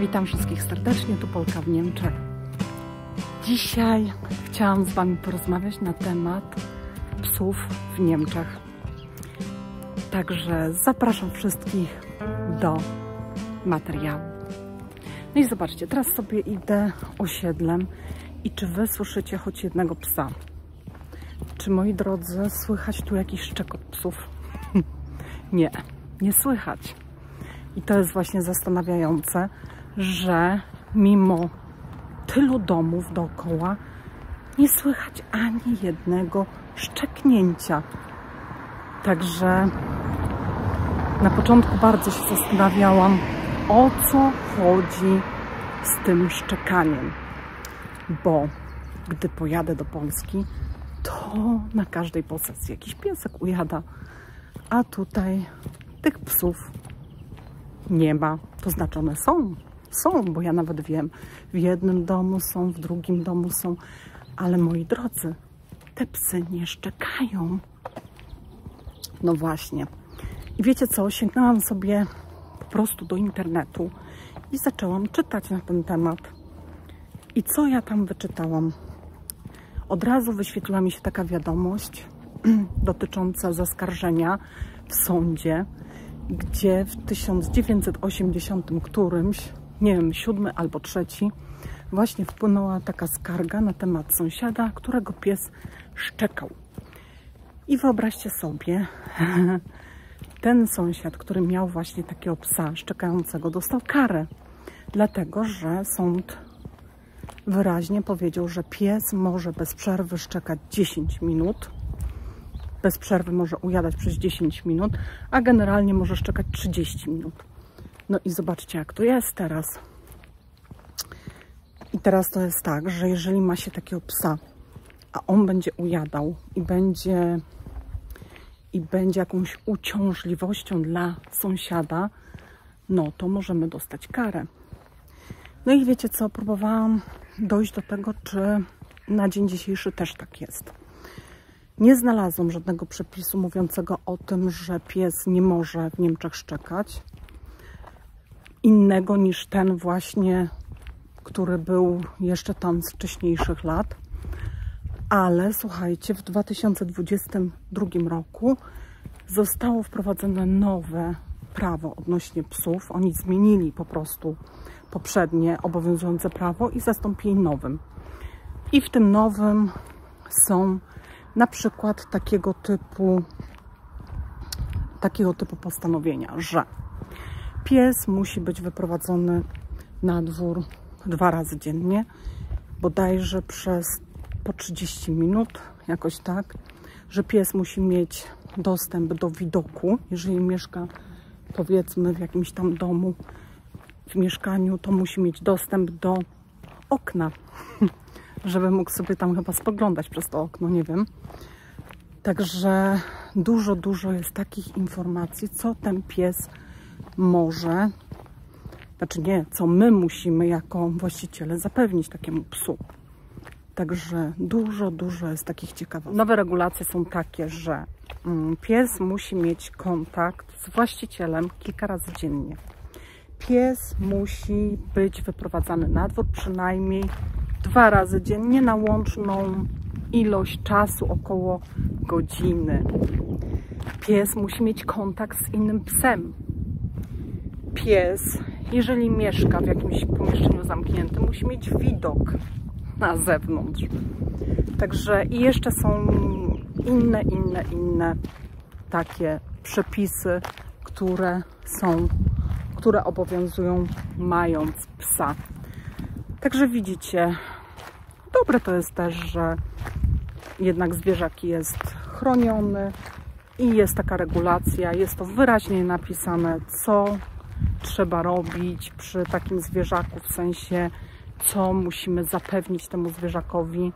Witam wszystkich serdecznie, tu Polka w Niemczech. Dzisiaj chciałam z Wami porozmawiać na temat psów w Niemczech. Także zapraszam wszystkich do materiału. No i zobaczcie, teraz sobie idę osiedlem i czy Wy słyszycie choć jednego psa? Czy moi drodzy, słychać tu jakiś szczekot psów? nie, nie słychać. I to jest właśnie zastanawiające, że mimo tylu domów dookoła nie słychać ani jednego szczeknięcia. Także na początku bardzo się zastanawiałam, o co chodzi z tym szczekaniem. Bo gdy pojadę do Polski, to na każdej posesji jakiś piesek ujada, a tutaj tych psów nie ma. To znaczy one są, są, bo ja nawet wiem, w jednym domu są, w drugim domu są, ale moi drodzy, te psy nie szczekają. No właśnie. I wiecie co, sięgnęłam sobie po prostu do internetu i zaczęłam czytać na ten temat. I co ja tam wyczytałam? Od razu wyświetliła mi się taka wiadomość dotycząca zaskarżenia w sądzie, gdzie w 1980 którymś, nie wiem, siódmy albo trzeci, właśnie wpłynęła taka skarga na temat sąsiada, którego pies szczekał. I wyobraźcie sobie, ten sąsiad, który miał właśnie takiego psa szczekającego, dostał karę, dlatego że sąd wyraźnie powiedział, że pies może bez przerwy szczekać 10 minut, bez przerwy może ujadać przez 10 minut, a generalnie może szczekać 30 minut. No i zobaczcie, jak to jest teraz. I teraz to jest tak, że jeżeli ma się takiego psa, a on będzie ujadał i będzie i będzie jakąś uciążliwością dla sąsiada, no to możemy dostać karę. No i wiecie co, próbowałam dojść do tego, czy na dzień dzisiejszy też tak jest. Nie znalazłam żadnego przepisu mówiącego o tym, że pies nie może w Niemczech szczekać. Innego niż ten właśnie, który był jeszcze tam z wcześniejszych lat. Ale słuchajcie, w 2022 roku zostało wprowadzone nowe prawo odnośnie psów. Oni zmienili po prostu poprzednie obowiązujące prawo i zastąpili nowym. I w tym nowym są na przykład takiego typu takiego typu postanowienia, że pies musi być wyprowadzony na dwór dwa razy dziennie, bodajże przez po 30 minut, jakoś tak, że pies musi mieć dostęp do widoku, jeżeli mieszka powiedzmy w jakimś tam domu, w mieszkaniu, to musi mieć dostęp do okna, żeby mógł sobie tam chyba spoglądać przez to okno, nie wiem. Także dużo, dużo jest takich informacji, co ten pies może, znaczy nie, co my musimy jako właściciele zapewnić takiemu psu. Także dużo, dużo jest takich ciekawych. Nowe regulacje są takie, że mm, pies musi mieć kontakt z właścicielem kilka razy dziennie. Pies musi być wyprowadzany na dwór przynajmniej dwa razy dziennie na łączną ilość czasu około godziny. Pies musi mieć kontakt z innym psem. Pies, jeżeli mieszka w jakimś pomieszczeniu zamkniętym, musi mieć widok na zewnątrz. Także i jeszcze są inne, inne, inne takie przepisy, które są, które obowiązują mając psa. Także widzicie, dobre to jest też, że jednak zwierzak jest chroniony i jest taka regulacja, jest to wyraźnie napisane, co trzeba robić przy takim zwierzaku, w sensie co musimy zapewnić temu zwierzakowi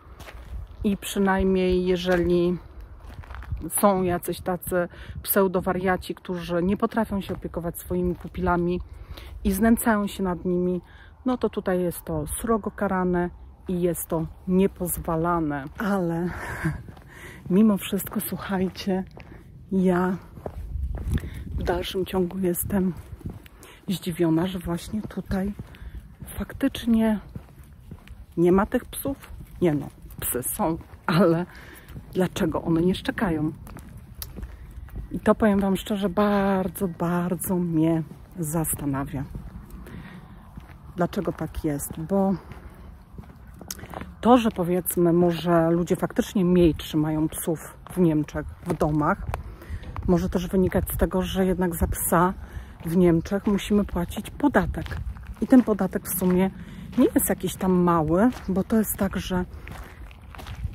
i przynajmniej jeżeli są jacyś tacy pseudowariaci, którzy nie potrafią się opiekować swoimi pupilami i znęcają się nad nimi, no to tutaj jest to srogo karane i jest to niepozwalane. Ale mimo wszystko, słuchajcie, ja w dalszym ciągu jestem zdziwiona, że właśnie tutaj faktycznie nie ma tych psów? Nie no, psy są, ale dlaczego one nie szczekają? I to powiem Wam szczerze, bardzo, bardzo mnie zastanawia. Dlaczego tak jest? Bo to, że powiedzmy, może ludzie faktycznie mniej trzymają psów w Niemczech, w domach, może też wynikać z tego, że jednak za psa w Niemczech musimy płacić podatek. I ten podatek w sumie nie jest jakiś tam mały, bo to jest tak, że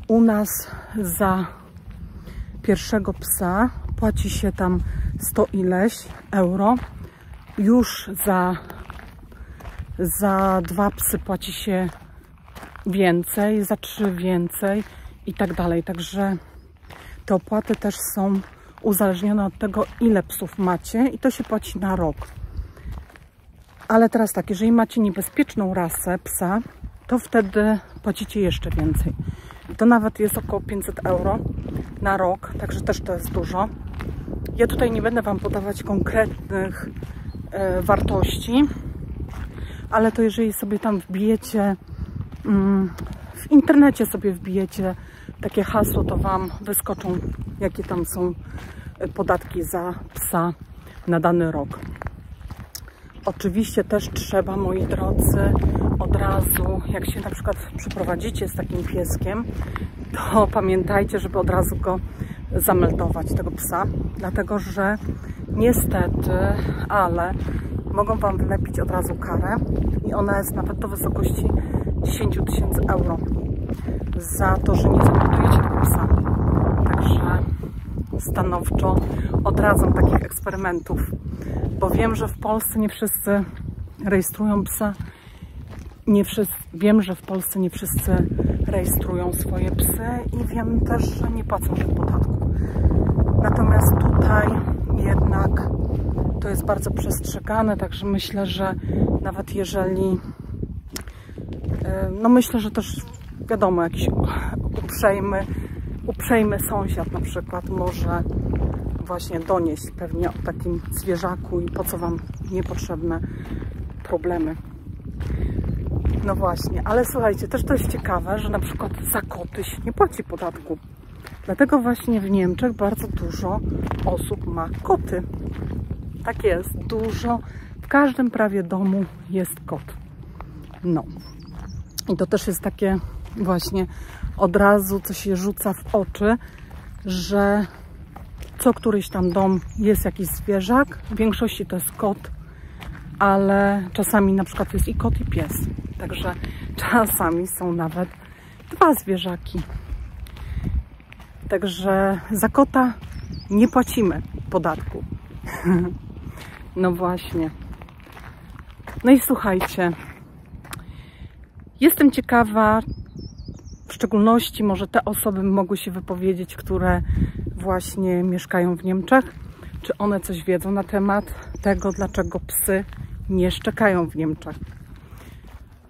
u nas za pierwszego psa płaci się tam 100 ileś euro. Już za, za dwa psy płaci się więcej, za trzy więcej i tak dalej. Także te opłaty też są uzależnione od tego, ile psów macie i to się płaci na rok. Ale teraz tak, jeżeli macie niebezpieczną rasę psa, to wtedy płacicie jeszcze więcej. To nawet jest około 500 euro na rok, także też to jest dużo. Ja tutaj nie będę Wam podawać konkretnych e, wartości, ale to jeżeli sobie tam wbijecie, mm, w internecie sobie wbijecie takie hasło, to Wam wyskoczą, jakie tam są e, podatki za psa na dany rok. Oczywiście też trzeba, moi drodzy, od razu, jak się na przykład przyprowadzicie z takim pieskiem, to pamiętajcie, żeby od razu go zameldować, tego psa, dlatego że niestety, ale mogą Wam wylepić od razu karę i ona jest nawet do wysokości 10 tysięcy euro za to, że nie zameldujecie tego psa. Także stanowczo odradzam takich eksperymentów, bo wiem, że w Polsce nie wszyscy rejestrują psa. Nie wszyscy, wiem, że w Polsce nie wszyscy rejestrują swoje psy i wiem też, że nie płacą tych podatków. Natomiast tutaj jednak to jest bardzo przestrzegane, także myślę, że nawet jeżeli e, no myślę, że też wiadomo, jakiś uprzejmy uprzejmy sąsiad na przykład może właśnie donieść pewnie o takim zwierzaku i po co Wam niepotrzebne problemy. No właśnie, ale słuchajcie, też to jest ciekawe, że na przykład za koty się nie płaci podatku. Dlatego właśnie w Niemczech bardzo dużo osób ma koty. Tak jest, dużo. W każdym prawie domu jest kot. No. I to też jest takie właśnie od razu, co się rzuca w oczy, że co któryś tam dom jest jakiś zwierzak. W większości to jest kot, ale czasami na przykład jest i kot i pies. Także czasami są nawet dwa zwierzaki. Także za kota nie płacimy podatku. No właśnie. No i słuchajcie. Jestem ciekawa, w szczególności może te osoby mogły się wypowiedzieć, które właśnie mieszkają w Niemczech. Czy one coś wiedzą na temat tego, dlaczego psy nie szczekają w Niemczech?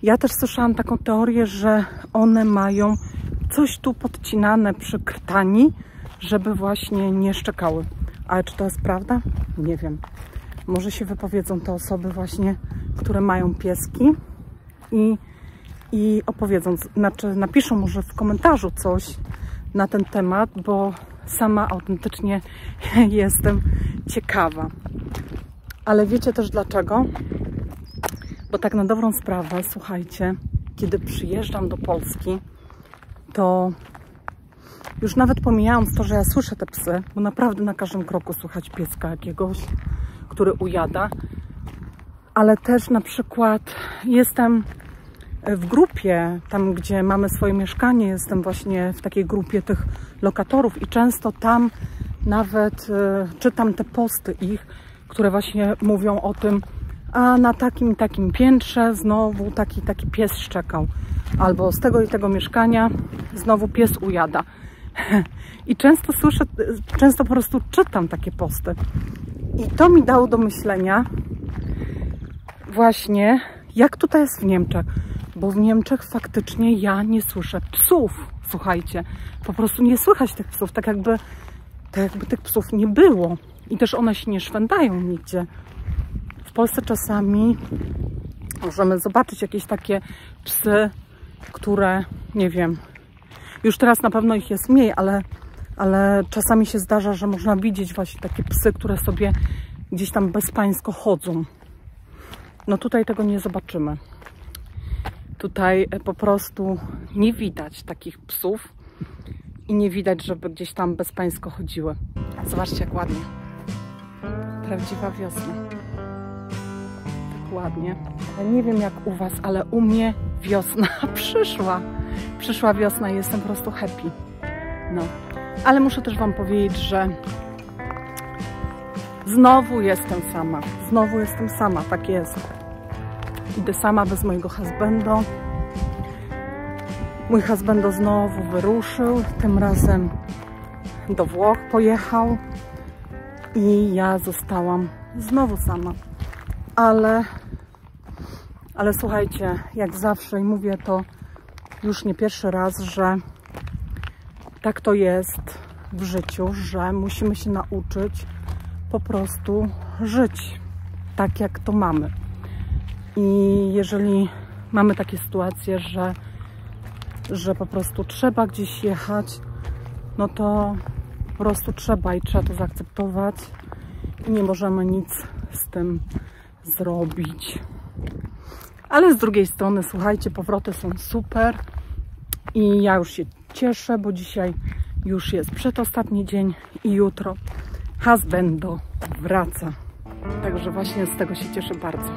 Ja też słyszałam taką teorię, że one mają coś tu podcinane przy krtani, żeby właśnie nie szczekały. Ale czy to jest prawda? Nie wiem. Może się wypowiedzą te osoby właśnie, które mają pieski i i opowiedzą, znaczy napiszą może w komentarzu coś na ten temat, bo sama autentycznie jestem ciekawa. Ale wiecie też dlaczego? Bo tak na dobrą sprawę, słuchajcie, kiedy przyjeżdżam do Polski, to już nawet pomijając to, że ja słyszę te psy, bo naprawdę na każdym kroku słychać pieska jakiegoś, który ujada, ale też na przykład jestem w grupie, tam gdzie mamy swoje mieszkanie, jestem właśnie w takiej grupie tych lokatorów i często tam nawet y, czytam te posty ich, które właśnie mówią o tym, a na takim takim piętrze znowu taki taki pies szczekał, albo z tego i tego mieszkania znowu pies ujada. I często słyszę, często po prostu czytam takie posty. I to mi dało do myślenia właśnie, jak tutaj jest w Niemczech bo w Niemczech faktycznie ja nie słyszę psów. Słuchajcie, po prostu nie słychać tych psów, tak jakby, tak jakby tych psów nie było. I też one się nie szwędają nigdzie. W Polsce czasami Możemy zobaczyć jakieś takie psy, które, nie wiem, już teraz na pewno ich jest mniej, ale, ale czasami się zdarza, że można widzieć właśnie takie psy, które sobie gdzieś tam bezpańsko chodzą. No tutaj tego nie zobaczymy. Tutaj po prostu nie widać takich psów i nie widać, żeby gdzieś tam bezpańsko chodziły. Zobaczcie, jak ładnie. Prawdziwa wiosna. Tak ładnie. Nie wiem jak u Was, ale u mnie wiosna przyszła. Przyszła wiosna i jestem po prostu happy. No. Ale muszę też Wam powiedzieć, że znowu jestem sama. Znowu jestem sama, tak jest. Idę sama bez mojego husbando. Mój husbando znowu wyruszył, tym razem do Włoch pojechał i ja zostałam znowu sama. Ale, ale słuchajcie, jak zawsze i mówię to już nie pierwszy raz, że tak to jest w życiu, że musimy się nauczyć po prostu żyć tak, jak to mamy. I jeżeli mamy takie sytuacje, że, że po prostu trzeba gdzieś jechać, no to po prostu trzeba i trzeba to zaakceptować i nie możemy nic z tym zrobić. Ale z drugiej strony, słuchajcie, powroty są super i ja już się cieszę, bo dzisiaj już jest przedostatni dzień i jutro husbando wraca. Także właśnie z tego się cieszę bardzo.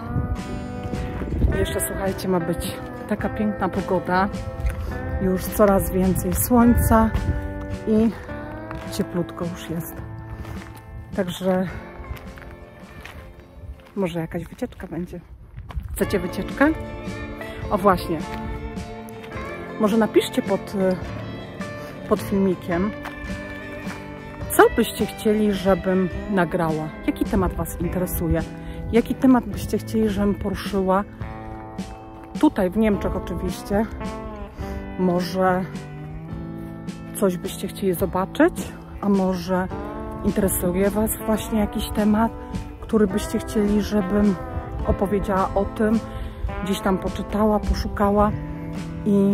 Jeszcze słuchajcie, ma być taka piękna pogoda. Już coraz więcej słońca i cieplutko już jest. Także może jakaś wycieczka będzie. Chcecie wycieczkę? O właśnie. Może napiszcie pod, pod filmikiem, co byście chcieli, żebym nagrała. Jaki temat Was interesuje? Jaki temat byście chcieli, żebym poruszyła? Tutaj w Niemczech oczywiście. Może coś byście chcieli zobaczyć, a może interesuje Was właśnie jakiś temat, który byście chcieli, żebym opowiedziała o tym, gdzieś tam poczytała, poszukała i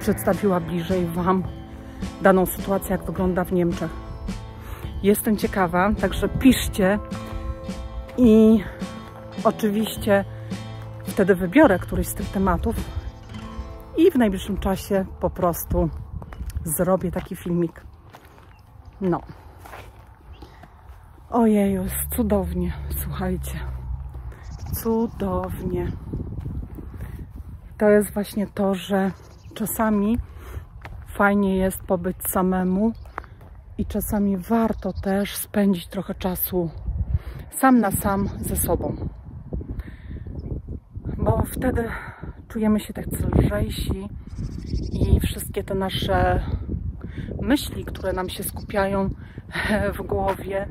przedstawiła bliżej Wam daną sytuację, jak wygląda w Niemczech. Jestem ciekawa, także piszcie i oczywiście wtedy wybiorę któryś z tych tematów i w najbliższym czasie po prostu zrobię taki filmik. No. Ojej, jest cudownie, słuchajcie. Cudownie. To jest właśnie to, że czasami fajnie jest pobyć samemu i czasami warto też spędzić trochę czasu sam na sam ze sobą. Bo wtedy czujemy się tak lżejsi i wszystkie te nasze myśli, które nam się skupiają w głowie,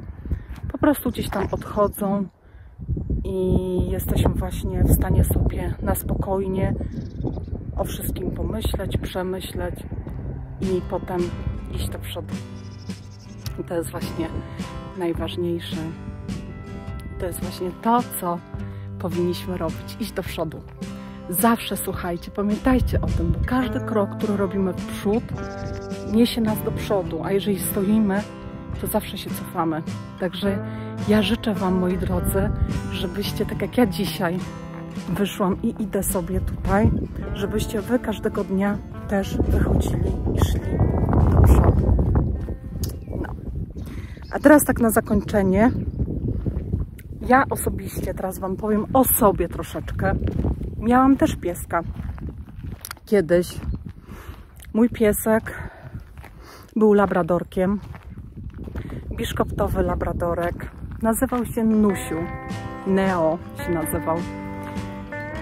po prostu gdzieś tam odchodzą i jesteśmy właśnie w stanie sobie na spokojnie o wszystkim pomyśleć, przemyśleć i potem iść do przodu. I to jest właśnie najważniejsze. To jest właśnie to, co powinniśmy robić. Iść do przodu. Zawsze słuchajcie, pamiętajcie o tym, bo każdy krok, który robimy w przód, niesie nas do przodu, a jeżeli stoimy, to zawsze się cofamy. Także ja życzę Wam, moi drodzy, żebyście, tak jak ja dzisiaj wyszłam i idę sobie tutaj, żebyście Wy każdego dnia też wychodzili i szli do przodu. No. A teraz tak na zakończenie. Ja osobiście teraz Wam powiem o sobie troszeczkę. Miałam też pieska. Kiedyś. Mój piesek był labradorkiem. Biszkoptowy labradorek. Nazywał się Nusiu. Neo się nazywał.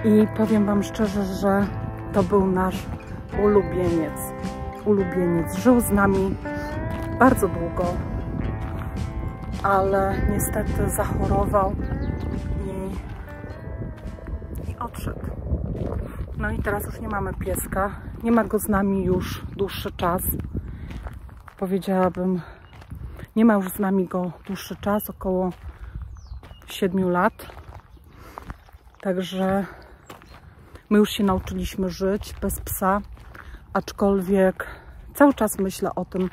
I powiem Wam szczerze, że to był nasz ulubieniec. Ulubieniec. Żył z nami bardzo długo, ale niestety zachorował i, i odszedł. No i teraz już nie mamy pieska. Nie ma go z nami już dłuższy czas. Powiedziałabym, nie ma już z nami go dłuższy czas, około 7 lat. Także My już się nauczyliśmy żyć bez psa, aczkolwiek cały czas myślę o tym,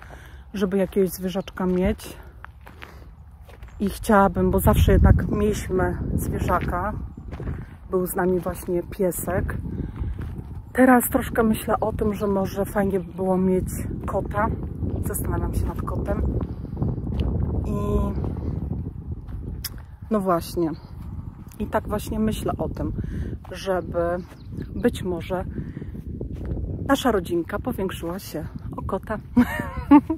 żeby jakiegoś zwierzaczka mieć. I chciałabym, bo zawsze jednak mieliśmy zwierzaka. Był z nami właśnie piesek. Teraz troszkę myślę o tym, że może fajnie by było mieć kota. Zastanawiam się nad kotem. I no właśnie. I tak właśnie myślę o tym, żeby być może nasza rodzinka powiększyła się o kota.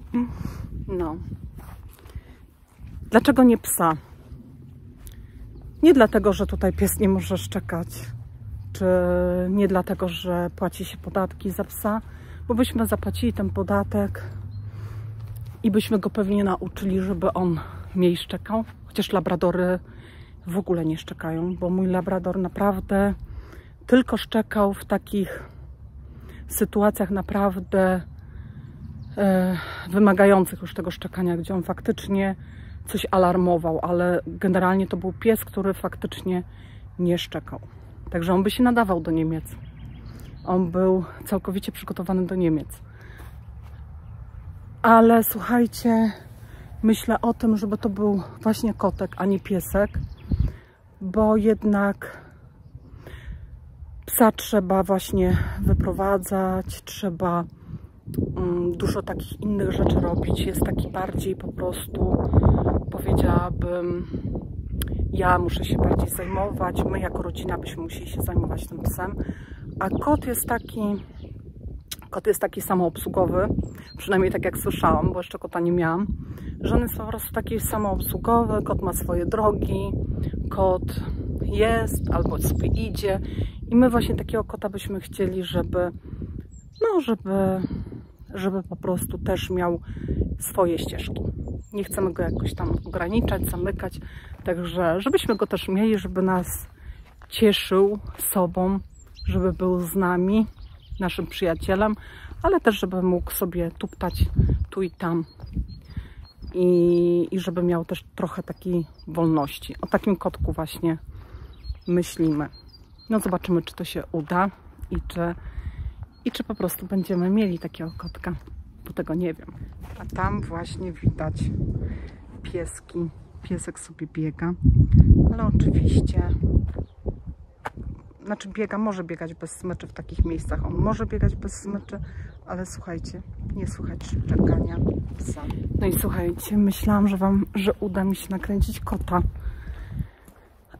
no. Dlaczego nie psa? Nie dlatego, że tutaj pies nie może szczekać, czy nie dlatego, że płaci się podatki za psa, bo byśmy zapłacili ten podatek i byśmy go pewnie nauczyli, żeby on mniej szczekał. Chociaż labradory w ogóle nie szczekają, bo mój labrador naprawdę tylko szczekał w takich sytuacjach naprawdę e, wymagających już tego szczekania, gdzie on faktycznie coś alarmował, ale generalnie to był pies, który faktycznie nie szczekał. Także on by się nadawał do Niemiec. On był całkowicie przygotowany do Niemiec. Ale słuchajcie, myślę o tym, żeby to był właśnie kotek, a nie piesek, bo jednak psa trzeba właśnie wyprowadzać, trzeba dużo takich innych rzeczy robić. Jest taki bardziej po prostu, powiedziałabym, ja muszę się bardziej zajmować, my jako rodzina byśmy musieli się zajmować tym psem, a kot jest taki, kot jest taki samoobsługowy, przynajmniej tak jak słyszałam, bo jeszcze kota nie miałam, że on jest po prostu taki samoobsługowy, kot ma swoje drogi, kot jest albo sobie idzie i my właśnie takiego kota byśmy chcieli, żeby no, żeby, żeby po prostu też miał swoje ścieżki. Nie chcemy go jakoś tam ograniczać, zamykać, także żebyśmy go też mieli, żeby nas cieszył sobą, żeby był z nami, naszym przyjacielem, ale też żeby mógł sobie tuptać tu i tam i, i żeby miał też trochę takiej wolności. O takim kotku właśnie myślimy. No zobaczymy, czy to się uda i czy, i czy po prostu będziemy mieli takiego kotka, bo tego nie wiem. A tam właśnie widać pieski. Piesek sobie biega, ale oczywiście znaczy biega, może biegać bez smyczy w takich miejscach. On może biegać bez smyczy, ale słuchajcie, nie słychać szczekania psa. No i słuchajcie, myślałam, że wam, że uda mi się nakręcić kota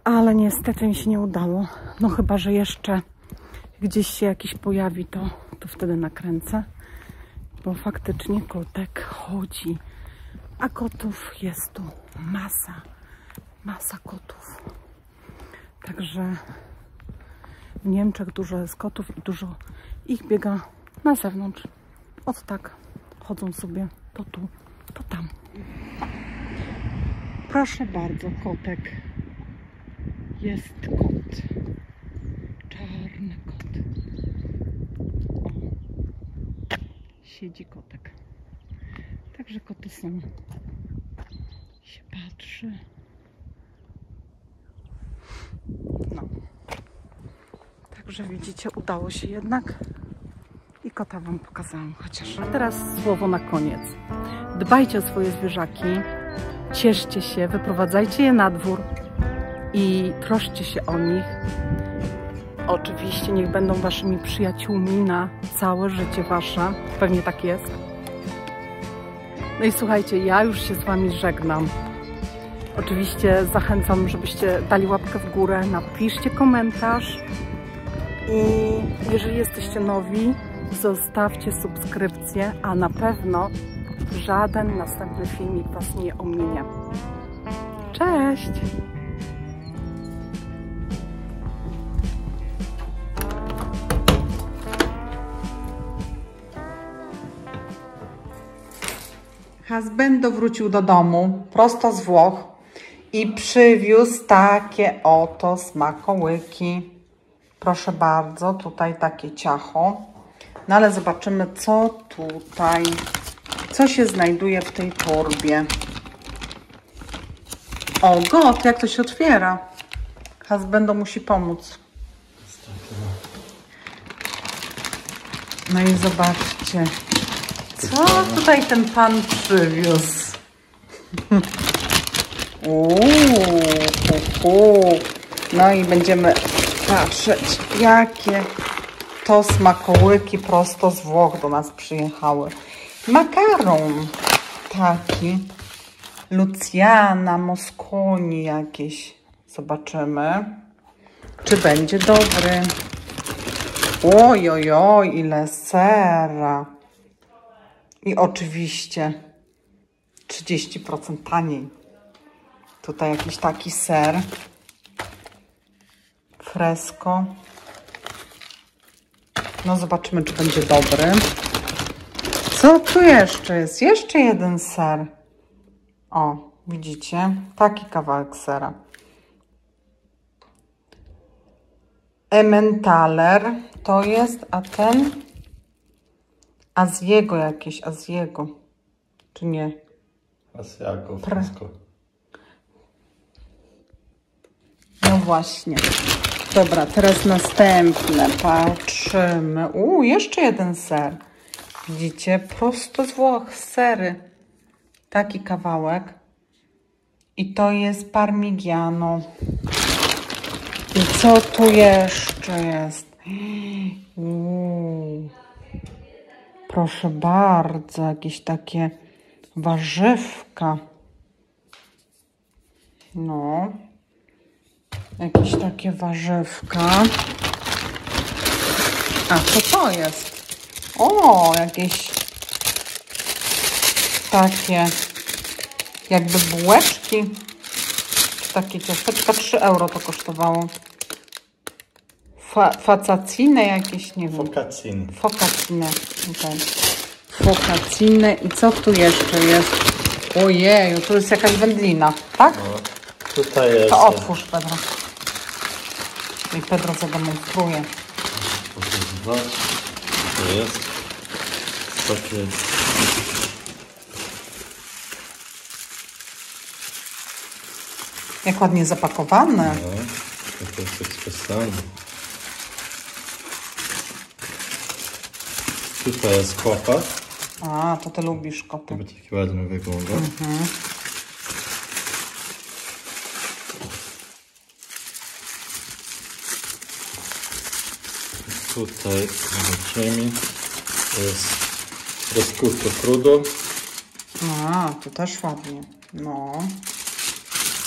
ale niestety mi się nie udało. No chyba, że jeszcze gdzieś się jakiś pojawi, to, to wtedy nakręcę. Bo faktycznie kotek chodzi. A kotów jest tu masa. Masa kotów. Także w Niemczech dużo jest kotów i dużo ich biega na zewnątrz. Od tak chodzą sobie to tu, to tam. Proszę bardzo, kotek. Jest kot. Czarny kot. O. Siedzi kotek. Także koty są. Się patrzy. No. Także widzicie, udało się jednak. I kota Wam pokazałam chociaż. Teraz słowo na koniec. Dbajcie o swoje zwierzaki. Cieszcie się, wyprowadzajcie je na dwór i troszcie się o nich. Oczywiście niech będą waszymi przyjaciółmi na całe życie wasze. Pewnie tak jest. No i słuchajcie, ja już się z wami żegnam. Oczywiście zachęcam, żebyście dali łapkę w górę, napiszcie komentarz i jeżeli jesteście nowi, zostawcie subskrypcję, a na pewno żaden następny filmik Was nie ominie. Cześć! Husbando wrócił do domu prosto z Włoch i przywiózł takie oto smakołyki. Proszę bardzo, tutaj takie ciacho. No ale zobaczymy, co tutaj, co się znajduje w tej torbie. O, got, jak to się otwiera. Husbando musi pomóc. No i zobaczcie, co tutaj ten pan przywiózł. Uuu. No i będziemy patrzeć, jakie to smakołyki prosto z Włoch do nas przyjechały. Makaron taki. Luciana, Mosconi jakieś. Zobaczymy, czy będzie dobry. Oj, oj, oj, ile sera. I oczywiście 30% taniej. Tutaj jakiś taki ser. Fresco. No zobaczymy, czy będzie dobry. Co tu jeszcze jest? Jeszcze jeden ser. O, widzicie? Taki kawałek sera. Emmentaler to jest, a ten Aziego jakieś, Aziego. Czy nie? Pra- wszystko. No właśnie. Dobra, teraz następne. Patrzymy. U, jeszcze jeden ser. Widzicie? Prosto z Włoch, sery. Taki kawałek. I to jest parmigiano. I co tu jeszcze jest? Uuu. Proszę bardzo, jakieś takie warzywka. No. Jakieś takie warzywka. A co to jest? O, jakieś takie jakby bułeczki. Takie ciasteczka. 3 euro to kosztowało. Fa jakieś, nie wiem. Focacini. Focacine. Okay. Focacine. I co tu jeszcze jest? Ojeju, tu jest jakaś wędlina, tak? No, tutaj jest... To otwórz, Pedro. I Pedro zademonstruje. Pokazywać. To jest takie... Jak ładnie zapakowane. No, to jest specjalne. Tutaj jest kopa. A, to ty lubisz To koty. by taki ładny wygląda. Tutaj zobaczymy. Jest prosciutto crudo. A, to też ładnie. No.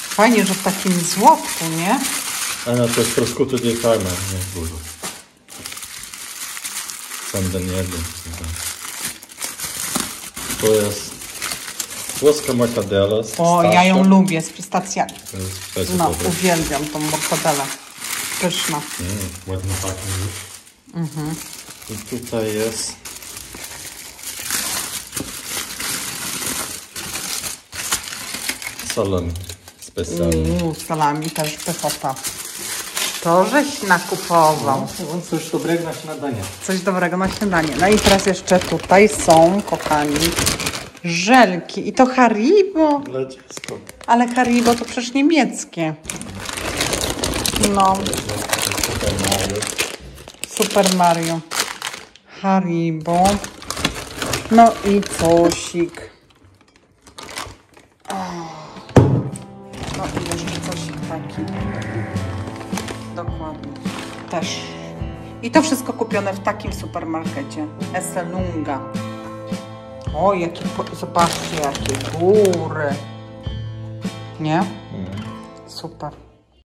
Fajnie, że w takim złotku, nie? A no to jest prosciutto di Parma, nie burro. San Daniele. To jest włoska mortadela z O, ja ją pistacją. lubię z pistacjami. To jest bardzo No, dobre. uwielbiam tą mortadelę. Pyszna. Mm, ładnie pachnie już. I tutaj jest salon specjalny. Uuu, salami też pychota. To żeś nakupował. On coś dobrego na śniadanie. Coś dobrego na śniadanie. No i teraz jeszcze tutaj są, kochani, żelki. I to Haribo. Dla. Ale Haribo to przecież niemieckie. No, Super Mario. Super Mario. Haribo. No i cosik. Też. I to wszystko kupione w takim supermarkecie. Esselunga. O, jakie, zobaczcie, jakie góry. Nie? Super.